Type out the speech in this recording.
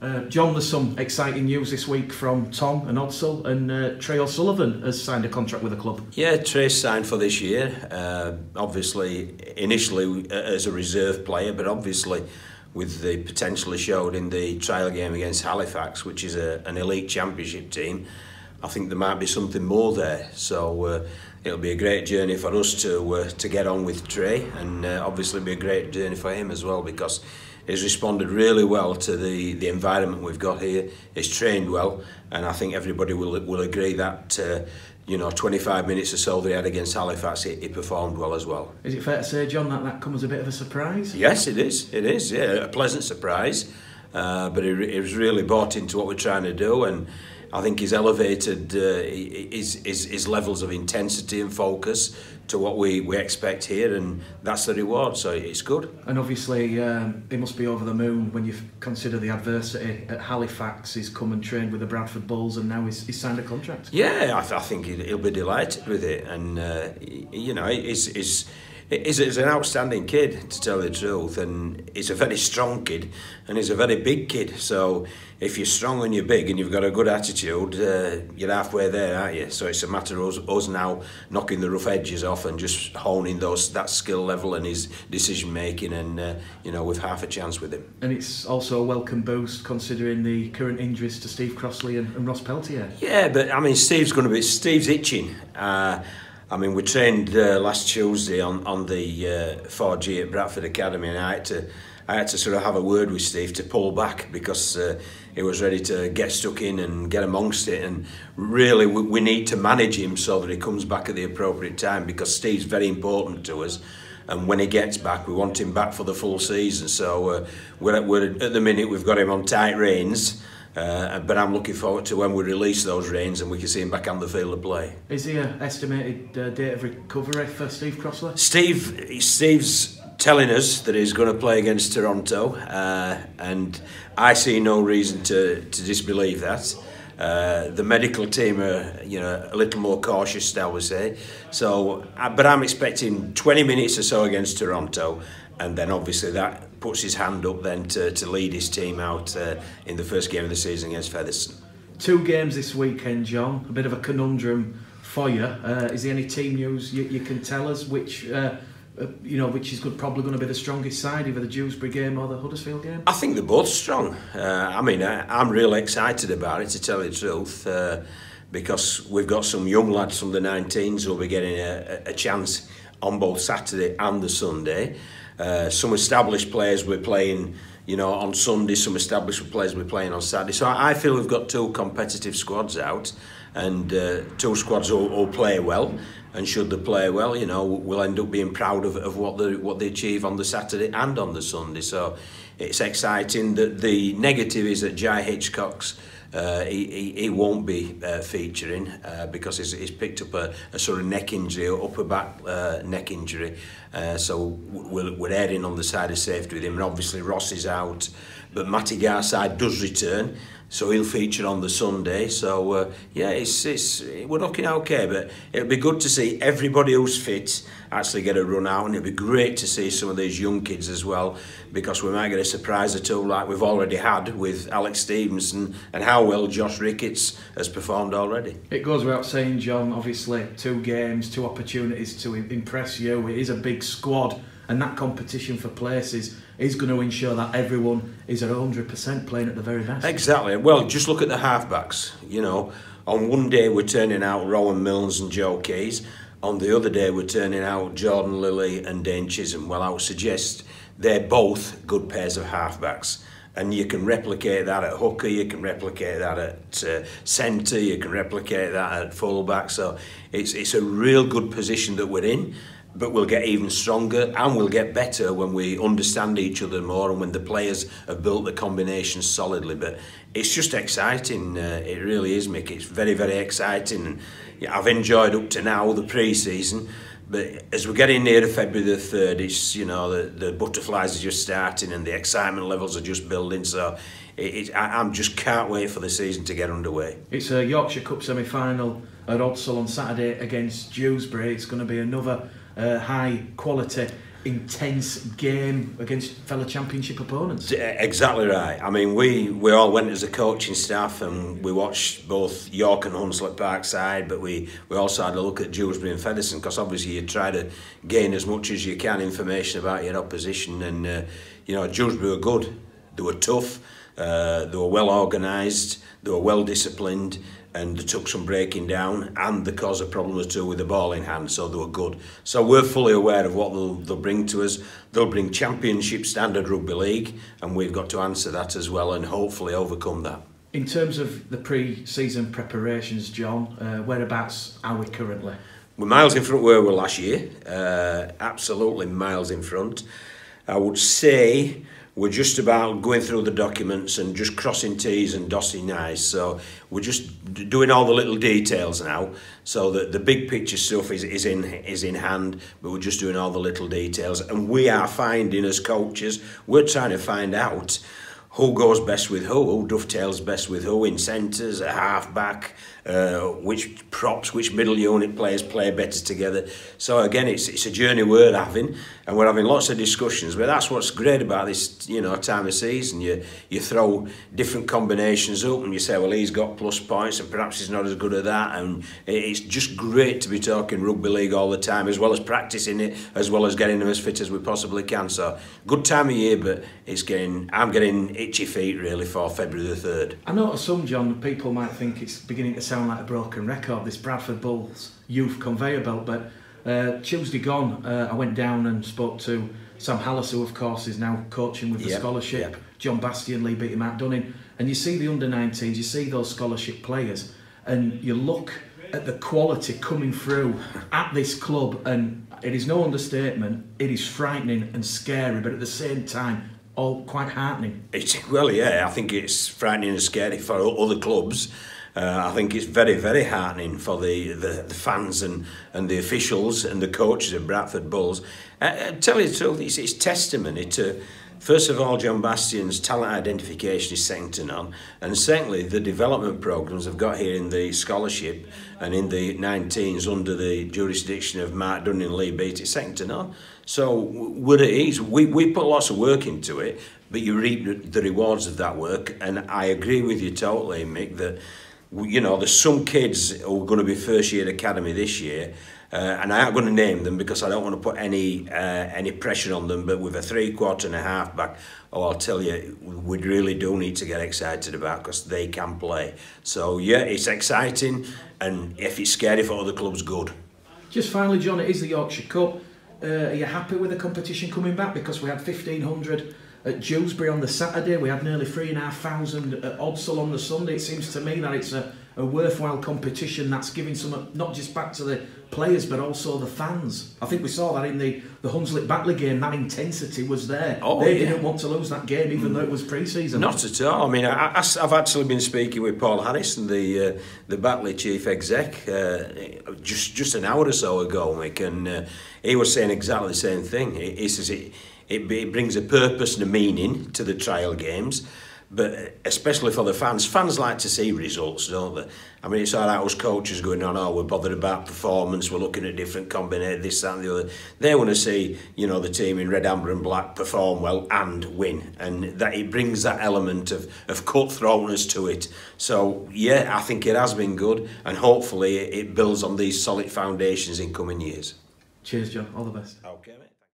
Uh, John, there's some exciting news this week from Tom and Odsal, and uh, Trey O'Sullivan has signed a contract with the club. Yeah, Trey signed for this year. Uh, obviously, initially uh, as a reserve player, but obviously with the potential he showed in the trial game against Halifax, which is a, an elite championship team, I think there might be something more there. So uh, it'll be a great journey for us to to get on with Trey, and obviously be a great journey for him as well because has responded really well to the, the environment we've got here, is trained well, and I think everybody will, will agree that uh, you know, 25 minutes or so that he had against Halifax, he, he performed well as well. Is it fair to say, John, that that comes as a bit of a surprise? Yes, it is. It is, yeah, a pleasant surprise. Uh, but he, he was really bought into what we're trying to do, and I think he's elevated uh, his, his, his levels of intensity and focus to what we, we expect here, and that's the reward, so it's good. And obviously, um, he must be over the moon when you consider the adversity at Halifax. He's come and trained with the Bradford Bulls, and now he's, he's signed a contract. Yeah, I, th- I think he'll be delighted with it, and uh, you know, he's, he's he's, an outstanding kid, to tell the truth, and he's a very strong kid, and he's a very big kid. So if you're strong and you're big and you've got a good attitude, uh, you're halfway there, aren't you? So it's a matter of us, us now knocking the rough edges off and just honing those that skill level and his decision making, and uh, you know, with half a chance with him. And it's also a welcome boost considering the current injuries to Steve Crossley and, and Ross Peltier. Yeah, but I mean, Steve's going to be Steve's itching. Uh, I mean, we trained uh, last Tuesday on on the uh, 4G at Bradford Academy, and I had to I had to sort of have a word with Steve to pull back because uh, he was ready to get stuck in and get amongst it. And really, we, we need to manage him so that he comes back at the appropriate time because Steve's very important to us. And when he gets back, we want him back for the full season. So uh, we're, we're at the minute we've got him on tight reins. Uh, but I'm looking forward to when we release those reins and we can see him back on the field of play. Is he an estimated uh, date of recovery for Steve Crossley? Steve, Steve's telling us that he's going to play against Toronto, uh, and I see no reason to, to disbelieve that. Uh, the medical team are, you know, a little more cautious, I would say. So, uh, but I'm expecting 20 minutes or so against Toronto, and then obviously that puts his hand up then to, to lead his team out uh, in the first game of the season against Featherstone. Two games this weekend, John. A bit of a conundrum for you. Uh, is there any team news you, you can tell us which? Uh, uh, you know, which is good, probably going to be the strongest side, either the Dewsbury game or the Huddersfield game? I think they're both strong. Uh, I mean, I, I'm really excited about it, to tell you the truth, uh, because we've got some young lads from the 19s who'll be getting a, a chance on both Saturday and the Sunday. Uh, some established players we're playing you know, on Sunday, some established players we're playing on Saturday. So I feel we've got two competitive squads out and uh, two squads all, all play well. And should they play well, you know, we'll end up being proud of, of what, they, what they achieve on the Saturday and on the Sunday. So it's exciting. that the negative is that Jai Hitchcock's uh, he, he, he won't be uh, featuring uh, because he's, he's picked up a, a sort of neck injury, or upper back uh, neck injury. Uh, so we're, we're erring on the side of safety with him. And obviously Ross is out. But Matty Garside does return. So he'll feature on the Sunday. So uh, yeah, it's, it's we're looking okay, but it'll be good to see everybody who's fit actually get a run out, and it'll be great to see some of these young kids as well, because we might get a surprise or two like we've already had with Alex Stevenson and how well Josh Ricketts has performed already. It goes without saying, John. Obviously, two games, two opportunities to impress you. It is a big squad and that competition for places is going to ensure that everyone is at 100% playing at the very best. Exactly. Well, just look at the halfbacks. You know, on one day we're turning out Rowan Milnes and Joe Keyes. On the other day we're turning out Jordan Lilley and Dane Chisholm. Well, I would suggest they're both good pairs of halfbacks. And you can replicate that at hooker, you can replicate that at uh, centre, you can replicate that at fullback. So it's, it's a real good position that we're in but we'll get even stronger and we'll get better when we understand each other more and when the players have built the combination solidly. But it's just exciting. Uh, it really is, Mick. It's very, very exciting. And yeah, I've enjoyed up to now the pre-season. But as we're getting near February the 3rd, it's, you know, the, the butterflies are just starting and the excitement levels are just building. So it, it, I, I'm just can't wait for the season to get underway. It's a Yorkshire Cup semi-final at Odsal on Saturday against Dewsbury. It's going to be another uh, high quality intense game against fellow championship opponents. Exactly right. I mean, we, we all went as a coaching staff and we watched both York and Hunslet Parkside, but we, we also had a look at Dewsbury and Featherstone because obviously you try to gain as much as you can information about your opposition. And, uh, you know, Dewsbury were good, they were tough, Uh, they were well organised, they were well disciplined, and they took some breaking down, and they caused a problem or two with the ball in hand, so they were good. So we're fully aware of what they'll, they'll bring to us. They'll bring championship standard rugby league, and we've got to answer that as well and hopefully overcome that. In terms of the pre-season preparations, John, uh, whereabouts are we currently? We're miles in front where we were last year. Uh, absolutely miles in front. I would say we're just about going through the documents and just crossing T's and dotting I's. So we're just doing all the little details now. So that the big picture stuff is, is in is in hand, but we're just doing all the little details. And we are finding as coaches, we're trying to find out who goes best with who, who dovetails best with who in centres, a half back, uh, which props, which middle unit players play better together. So again, it's it's a journey we're having, and we're having lots of discussions. But that's what's great about this, you know, time of season. You you throw different combinations up, and you say, well, he's got plus points, and perhaps he's not as good at that. And it's just great to be talking rugby league all the time, as well as practicing it, as well as getting them as fit as we possibly can. So good time of year, but it's getting I'm getting itchy feet really for February the third. I know some John, people might think it's beginning to sound like a broken record, this Bradford Bulls youth conveyor belt, but uh, Tuesday gone, uh, I went down and spoke to Sam Hallas, who of course is now coaching with the yep, scholarship, yep. John Bastian, Lee Beattie, Matt Dunning, and you see the under-19s, you see those scholarship players, and you look at the quality coming through at this club, and it is no understatement, it is frightening and scary, but at the same time, all quite heartening. It's, well, yeah, I think it's frightening and scary for other clubs. Uh, I think it's very, very heartening for the, the, the fans and, and the officials and the coaches of Bradford Bulls. Uh, uh tell you the truth, it's, it's testimony to, First of all, John Bastian's talent identification is second on, and secondly, the development programs I've got here in the scholarship and in the 19s under the jurisdiction of Mark Dunning and Lee Beattie, second on. So we're at ease. We, we put lots of work into it, but you reap the rewards of that work, and I agree with you totally, Mick, that you know, there's some kids who are going to be first year academy this year, uh, and I aren't going to name them because I don't want to put any uh, any pressure on them. But with a three quarter and a half back, oh, I'll tell you, we really do need to get excited about because they can play. So yeah, it's exciting, and if it's scary for other clubs, good. Just finally, John, it is the Yorkshire Cup. Uh, are you happy with the competition coming back? Because we had 1,500 at Dewsbury on the Saturday. We had nearly three and a half thousand at Odsal on the Sunday. It seems to me that it's a, a worthwhile competition that's giving some not just back to the players but also the fans. I think we saw that in the the Hunslet Batley game. That intensity was there. Oh, they yeah. didn't want to lose that game even mm. though it was pre-season. Not at all. I mean, I, have actually been speaking with Paul Harrison, the uh, the Batley chief exec, uh, just just an hour or so ago, Mick, and uh, he was saying exactly the same thing. He, he says it it, it brings a purpose and a meaning to the trial games but uh, especially for the fans, fans like to see results, don't they? I mean, it's all right, us coaches going on, oh, we're bothered about performance, we're looking at different combinations, this, that and the other. They want to see, you know, the team in red, amber and black perform well and win. And that it brings that element of, of cutthroatness to it. So, yeah, I think it has been good and hopefully it builds on these solid foundations in coming years. Cheers, John. All the best. Okay, mate.